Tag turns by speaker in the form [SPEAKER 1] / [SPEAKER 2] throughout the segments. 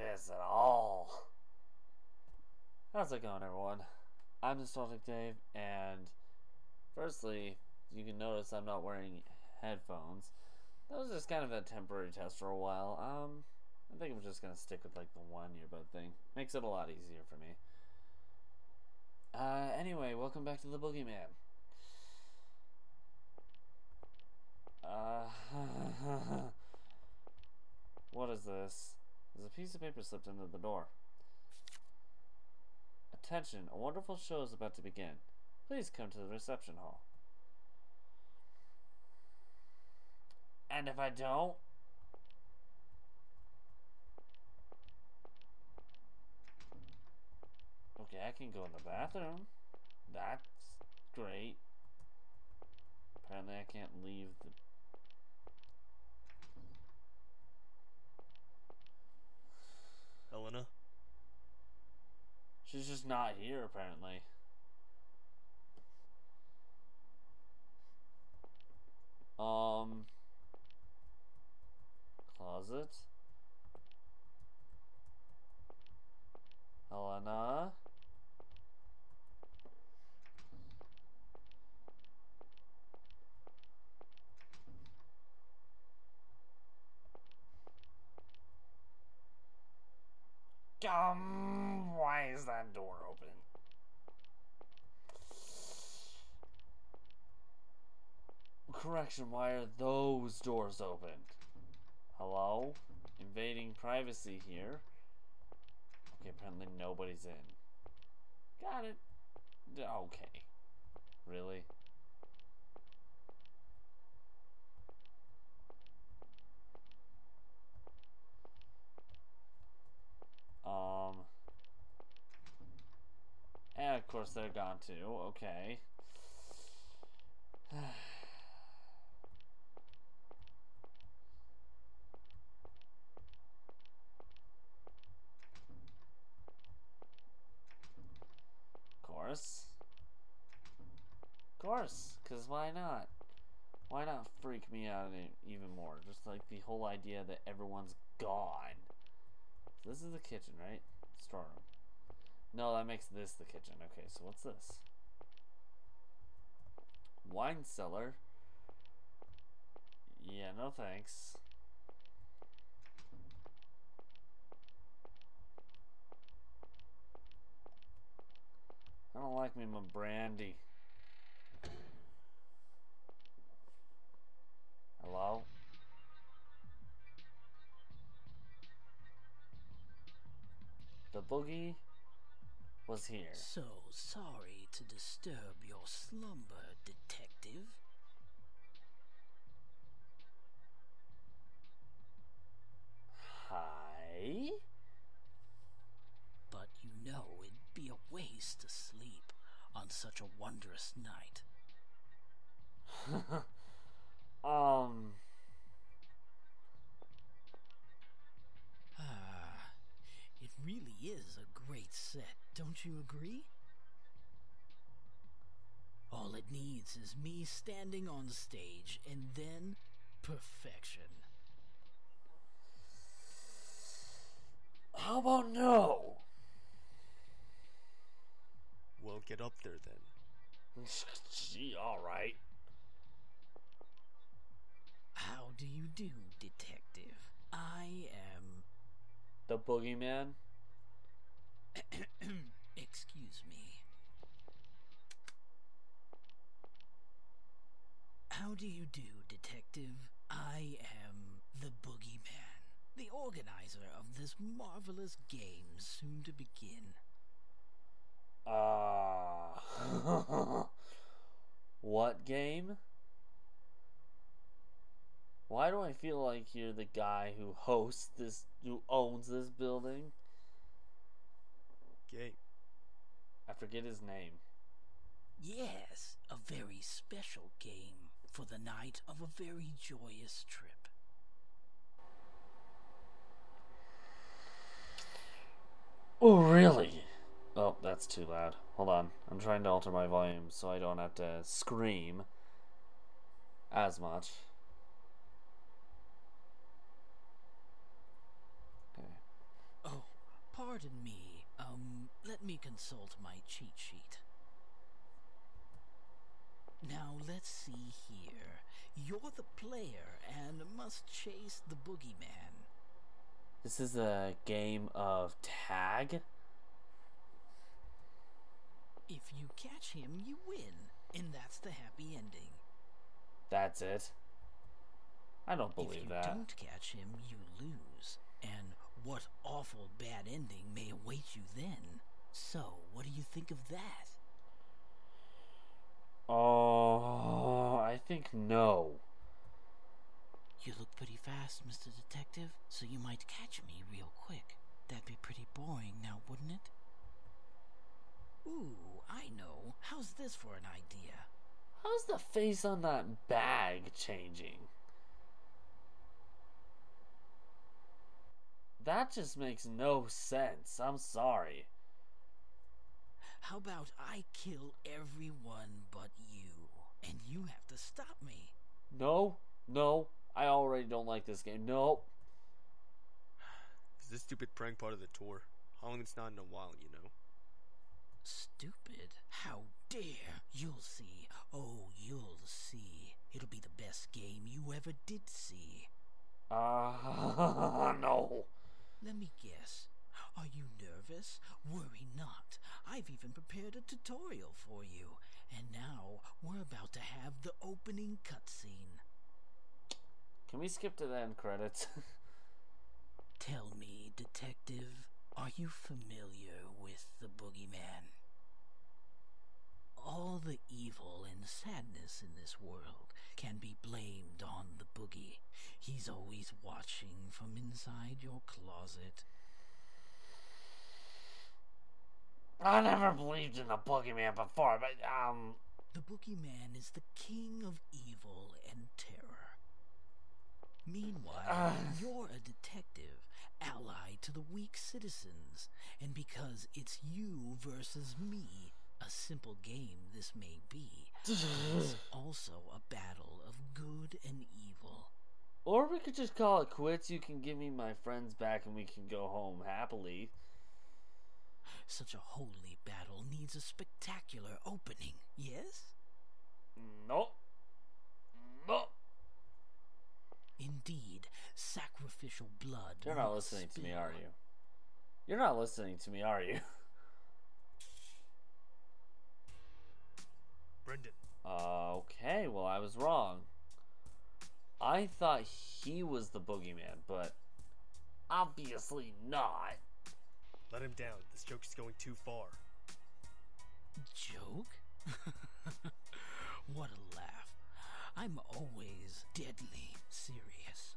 [SPEAKER 1] this at all. How's it going, everyone? I'm Nostalgic Dave, and firstly, you can notice I'm not wearing headphones. That was just kind of a temporary test for a while. Um, I think I'm just gonna stick with like the one earbud thing. Makes it a lot easier for me. Uh, anyway, welcome back to the Boogeyman. Uh, what is this? There's a piece of paper slipped under the door. Attention, a wonderful show is about to begin. Please come to the reception hall. And if I don't? Okay, I can go in the bathroom. That's great. Apparently I can't leave the...
[SPEAKER 2] Helena?
[SPEAKER 1] She's just not here, apparently. Um... Closet? Helena? Um, why is that door open? Correction, why are those doors open? Hello? Invading privacy here. Okay, apparently nobody's in. Got it. Okay. Really? Um. And of course they're gone too. Okay. course. Course, because why not? Why not freak me out even more? Just like the whole idea that everyone's gone. This is the kitchen, right? Storeroom. No, that makes this the kitchen. Okay, so what's this? Wine cellar. Yeah, no thanks. I don't like me my brandy. Hello? The boogie was here.
[SPEAKER 3] So sorry to disturb your slumber, detective.
[SPEAKER 1] Hi?
[SPEAKER 3] But you know it'd be a waste to sleep on such a wondrous night. don't you agree? All it needs is me standing on stage and then perfection.
[SPEAKER 1] how about no?
[SPEAKER 2] Well, get up there then.
[SPEAKER 1] Gee, alright.
[SPEAKER 3] How do you do, detective? I am.
[SPEAKER 1] The boogeyman?
[SPEAKER 3] Excuse me. How do you do, detective? I am the Boogeyman, the organizer of this marvelous game soon to begin.
[SPEAKER 1] Uh. what game? Why do I feel like you're the guy who hosts this, who owns this building?
[SPEAKER 2] Game.
[SPEAKER 1] I forget his name.
[SPEAKER 3] Yes, a very special game for the night of a very joyous trip.
[SPEAKER 1] Oh, really? Oh, that's too loud. Hold on. I'm trying to alter my volume so I don't have to scream as much. Okay.
[SPEAKER 3] Oh, Pardon me. Let me consult my cheat sheet. Now let's see here. You're the player and must chase the boogeyman.
[SPEAKER 1] This is a game of tag?
[SPEAKER 3] If you catch him, you win, and that's the happy ending.
[SPEAKER 1] That's it? I don't believe that.
[SPEAKER 3] if you
[SPEAKER 1] that.
[SPEAKER 3] don't catch him, you lose. And what awful bad ending may await you then? So, what do you think of that?
[SPEAKER 1] Oh, I think no.
[SPEAKER 3] You look pretty fast, Mr. Detective, so you might catch me real quick. That'd be pretty boring now, wouldn't it? Ooh, I know. How's this for an idea?
[SPEAKER 1] How's the face on that bag changing? That just makes no sense. I'm sorry.
[SPEAKER 3] How about I kill everyone but you, and you have to stop me?
[SPEAKER 1] No, no, I already don't like this game. Nope.
[SPEAKER 2] Is this stupid prank part of the tour? How long it's not in a while, you know.
[SPEAKER 3] Stupid. How dare. You'll see. Oh, you'll see. It'll be the best game you ever did see.
[SPEAKER 1] Uh, no.
[SPEAKER 3] Let me guess. Are you nervous? Worry not. I've even prepared a tutorial for you. And now we're about to have the opening cutscene.
[SPEAKER 1] Can we skip to the end credits?
[SPEAKER 3] Tell me, detective, are you familiar with the boogeyman? All the evil and sadness in this world can be blamed on the boogie. He's always watching from inside your closet.
[SPEAKER 1] I never believed in the boogeyman before, but, um,
[SPEAKER 3] The boogeyman is the king of evil and terror. Meanwhile,
[SPEAKER 1] Ah.
[SPEAKER 3] you're a detective, allied to the weak citizens, and because it's you versus me, a simple game this may be, it's also a battle of good and evil.
[SPEAKER 1] or we could just call it quits. You can give me my friends back and we can go home happily.
[SPEAKER 3] Such a holy battle needs a spectacular opening, yes?
[SPEAKER 1] No. No.
[SPEAKER 3] Indeed, sacrificial blood.
[SPEAKER 1] You're not listening to me, are you? You're not listening to me, are you?
[SPEAKER 2] Brendan,
[SPEAKER 1] Uh, okay, well, I was wrong. I thought he was the boogeyman, but obviously not.
[SPEAKER 2] Let him down. This joke is going too far.
[SPEAKER 3] Joke? what a laugh. I'm always deadly serious.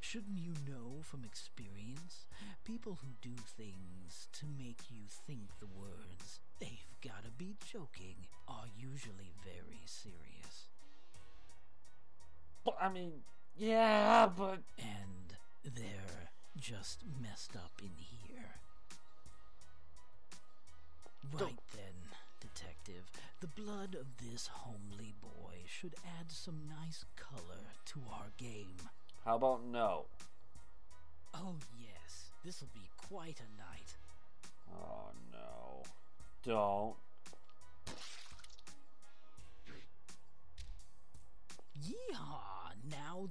[SPEAKER 3] Shouldn't you know from experience? People who do things to make you think the words, they've gotta be joking, are usually very serious.
[SPEAKER 1] But, I mean, yeah, but.
[SPEAKER 3] And they're just messed up in here. Right then, detective, the blood of this homely boy should add some nice color to our game.
[SPEAKER 1] How about no?
[SPEAKER 3] Oh, yes, this'll be quite a night.
[SPEAKER 1] Oh, no. Don't.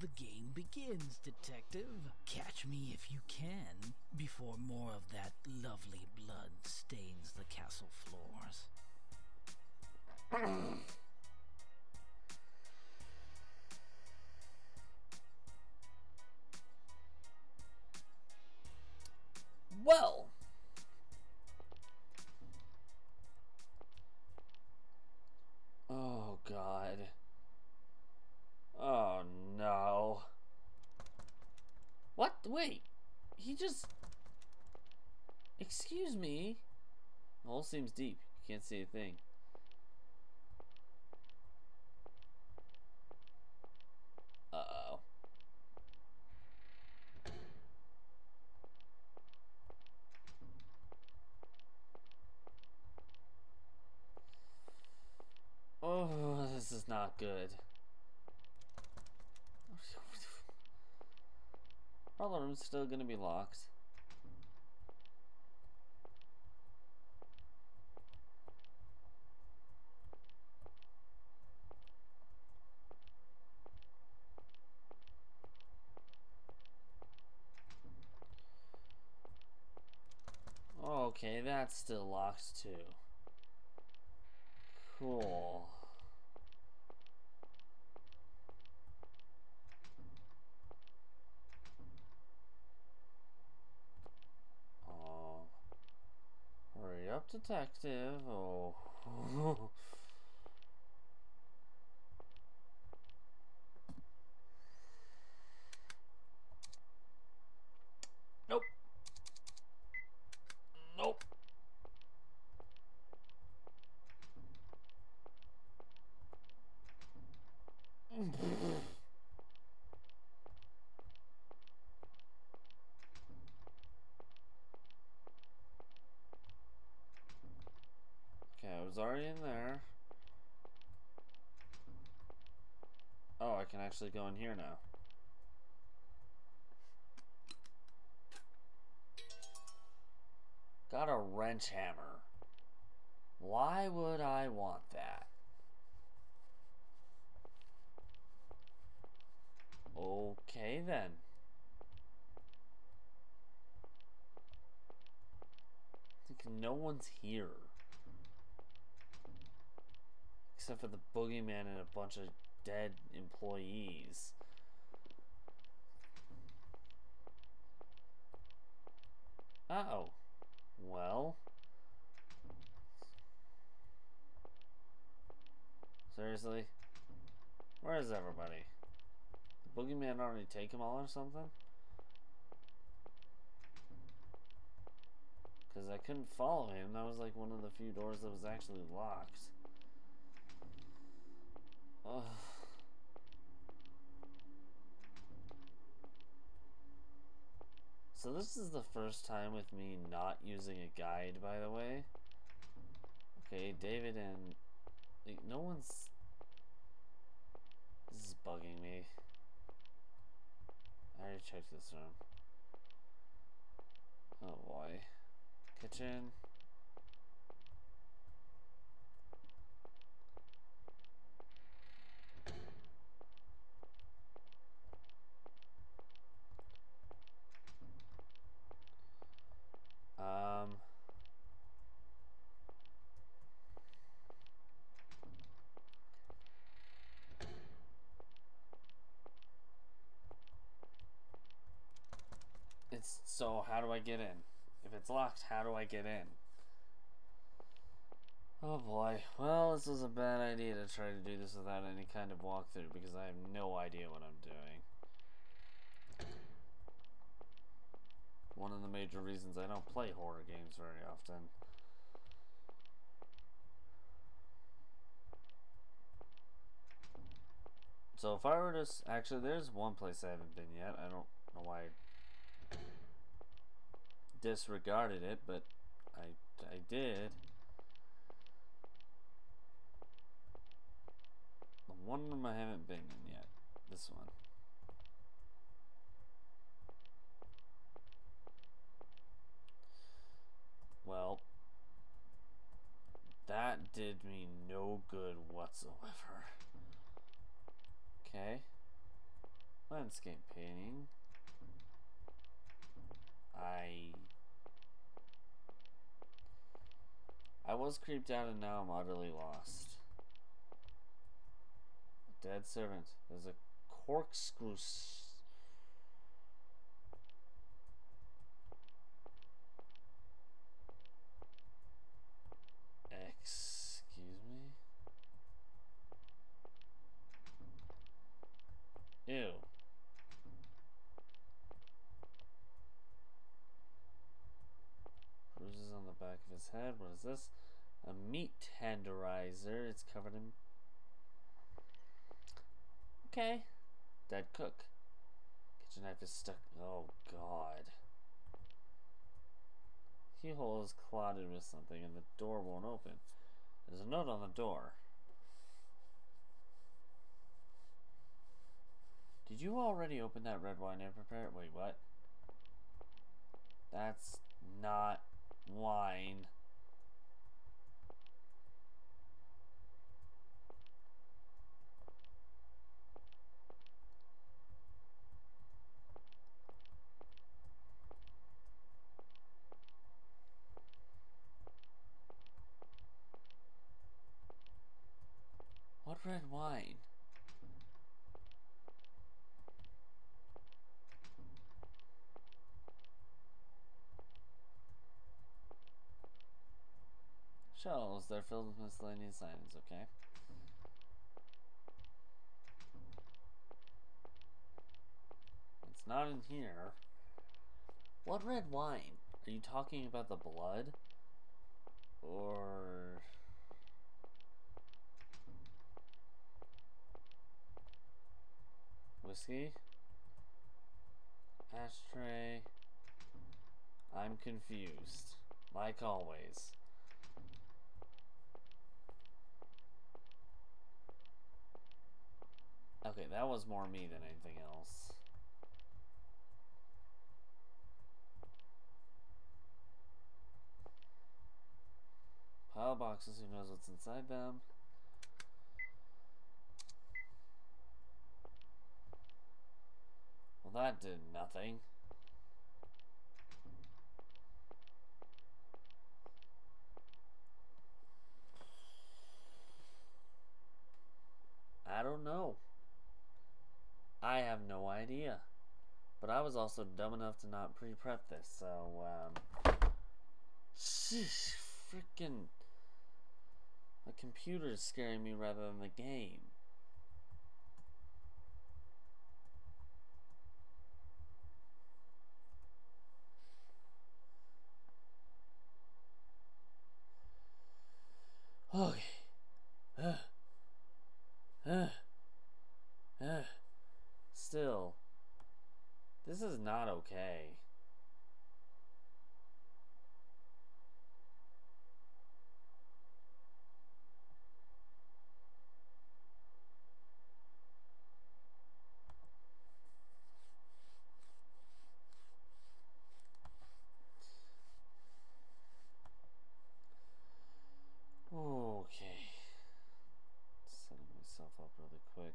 [SPEAKER 3] The game begins, detective. Catch me if you can, before more of that lovely blood stains the castle floors.
[SPEAKER 1] Well. seems deep. You can't see a thing. Uh-oh. Oh, this is not good. All the room's still gonna be locked. That's still locked too. Cool. Oh. Hurry up, detective. Oh. nope. Nope. Okay, I was already in there. Oh, I can actually go in here now. Got a wrench hammer. Why would I want that? Okay then. Think no one's here. Except for the boogeyman and a bunch of dead employees. Uh oh. Well. Seriously? Where is everybody? The boogeyman already take them all or something? Because I couldn't follow him. That was like one of the few doors that was actually locked. So this is the first time with me not using a guide, by the way. Okay, David and... Like, no one's... This is bugging me. I already checked this room. Oh boy. Kitchen. Um. It's so how do I get in? If it's locked, how do I get in? Oh boy. Well, this was a bad idea to try to do this without any kind of walkthrough because I have no idea what I'm doing. One of the major reasons I don't play horror games very often. So if I were to actually, there's one place I haven't been yet. I don't know why I disregarded it, but I I did. The one room I haven't been in yet. This one. Well, that did me no good whatsoever. Okay. Landscape painting. I I was creeped out and now I'm utterly lost. A Dead servant. There's a corkscrew. Excuse me? Ew. Bruises on the back of his head. What is this? A meat tenderizer. It's covered in. Okay. Dead cook. Kitchen knife is stuck. Oh, God. Keyhole is clotted with something and the door won't open. There's a note on the door. Did you already open that red wine and prepare it? Wait, what? That's not wine. What red wine? Shells, they're filled with miscellaneous items, okay? It's not in here. What red wine? Are you talking about the blood? Or... Whiskey? Ashtray? I'm confused. Like always. Okay, that was more me than anything else. Pile boxes, who knows what's inside them? Well, that did nothing. I don't know. I have no idea. But I was also dumb enough to not pre-prep this, so, um... Sheesh, freaking... My computer is scaring me rather than the game. Okay. Uh, uh, uh. Still, this is not okay. Okay. Setting myself up really quick.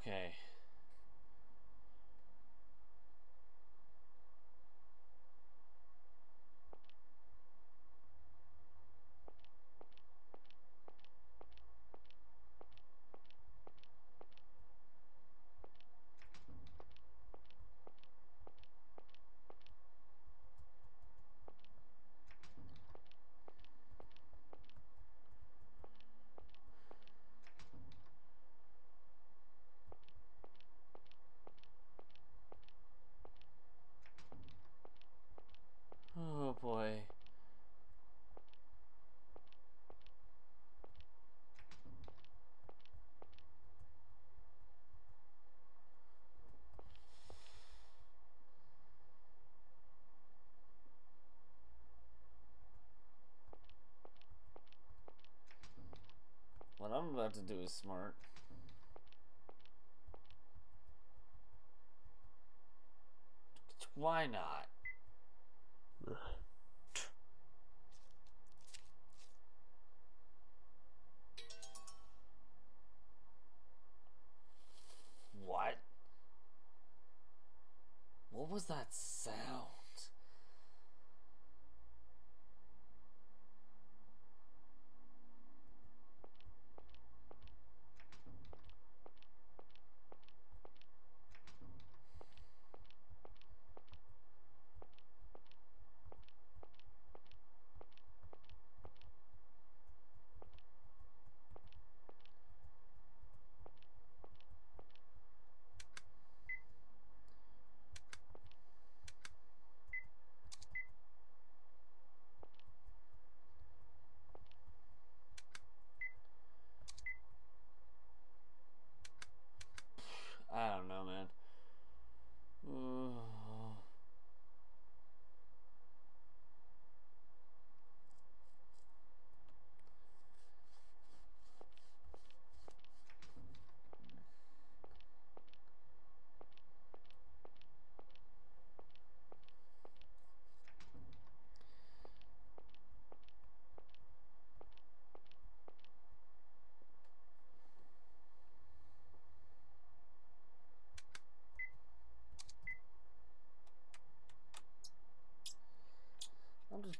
[SPEAKER 1] Okay. Oh boy. What I'm about to do is smart. Why not?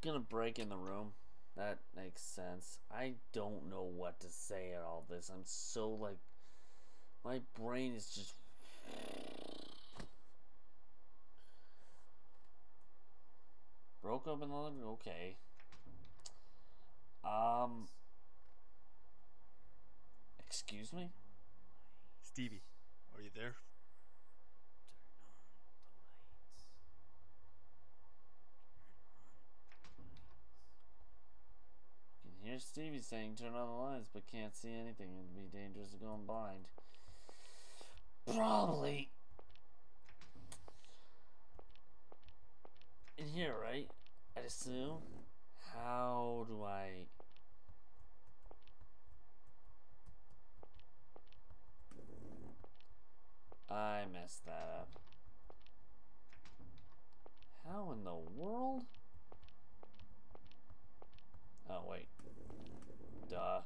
[SPEAKER 1] Gonna break in the room. That makes sense. I don't know what to say at all this. I'm so like my brain is just broke up in the okay. Um excuse me?
[SPEAKER 2] Stevie, are you there?
[SPEAKER 1] You can hear Stevie saying turn on the lights but can't see anything. It'd be dangerous to going blind. Probably. In here, right? I'd assume. How do I... I messed that up. How in the world? Oh, wait. Duh.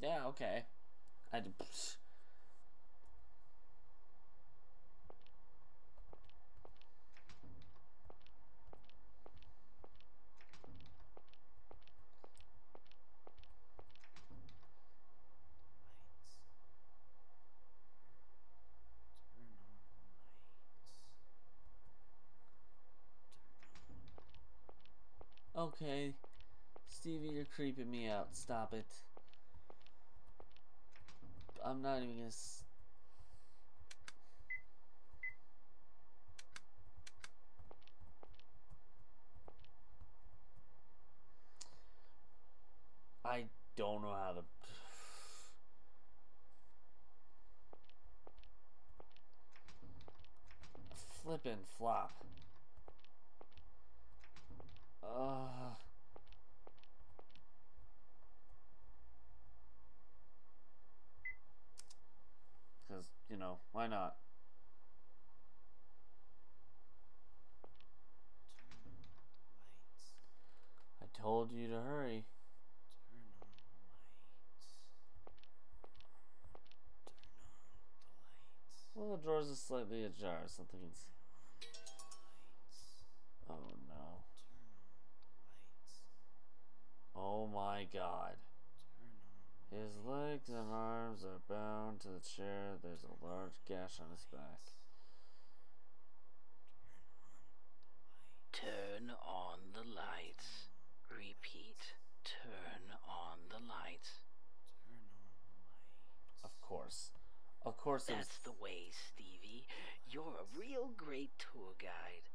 [SPEAKER 1] Yeah, okay. I d- pfft. Okay. Stevie, you're creeping me out. Stop it. I'm not even gonna. I don't know how to. Flip and flop. Uh. Because, you know, why not? I told you to hurry. Well, the drawers are slightly ajar. Something's. Oh no. Oh my god. His legs and arms are bound to the chair. There's a large gash on his back.
[SPEAKER 3] Turn on the lights. Repeat. Turn on the lights.
[SPEAKER 1] Of course. Of course.
[SPEAKER 3] That's the way, Stevie. You're a real great tour guide.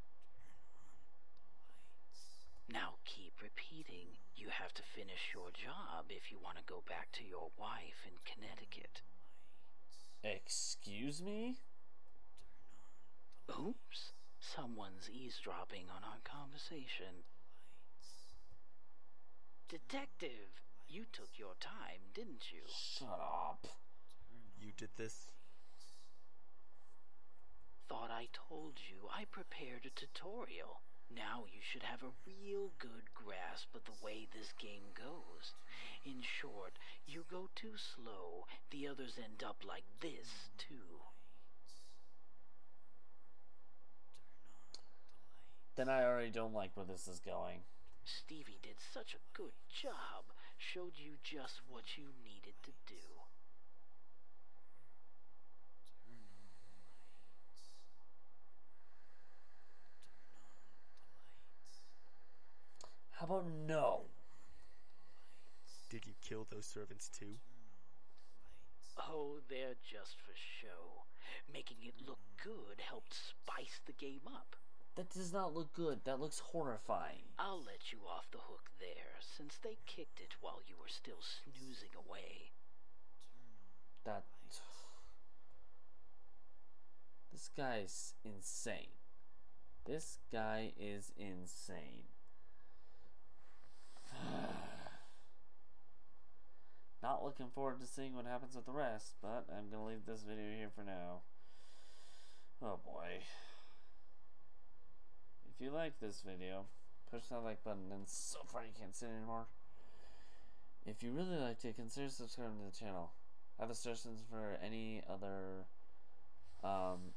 [SPEAKER 3] Now keep repeating. You have to finish your job if you want to go back to your wife in Connecticut.
[SPEAKER 1] Excuse me?
[SPEAKER 3] Oops. Someone's eavesdropping on our conversation. Detective, you took your time, didn't you?
[SPEAKER 1] Shut up.
[SPEAKER 2] You did this?
[SPEAKER 3] Thought I told you I prepared a tutorial. Now you should have a real good grasp of the way this game goes. In short, you go too slow, the others end up like this, too.
[SPEAKER 1] Then I already don't like where this is going.
[SPEAKER 3] Stevie did such a good job, showed you just what you needed to do.
[SPEAKER 1] How about no?
[SPEAKER 2] Did you kill those servants too?
[SPEAKER 3] Oh, they're just for show. Making it look good helped spice the game up.
[SPEAKER 1] That does not look good. That looks horrifying.
[SPEAKER 3] I'll let you off the hook there, since they kicked it while you were still snoozing away.
[SPEAKER 1] That. This guy's insane. This guy is insane. Not looking forward to seeing what happens with the rest, but I'm gonna leave this video here for now. Oh boy. If you like this video, push that like button. And so far you can't sit anymore. If you really liked it, consider subscribing to the channel. I Have suggestions for any other um,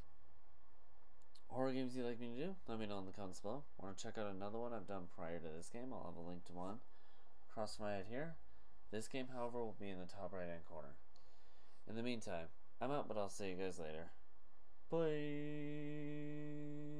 [SPEAKER 1] horror games you'd like me to do? Let me know in the comments below. Want to check out another one I've done prior to this game? I'll have a link to one across my head here. This game, however, will be in the top right hand corner. In the meantime, I'm out, but I'll see you guys later. Bye.